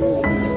Amen.